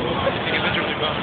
Thank you, Mr. Dubois.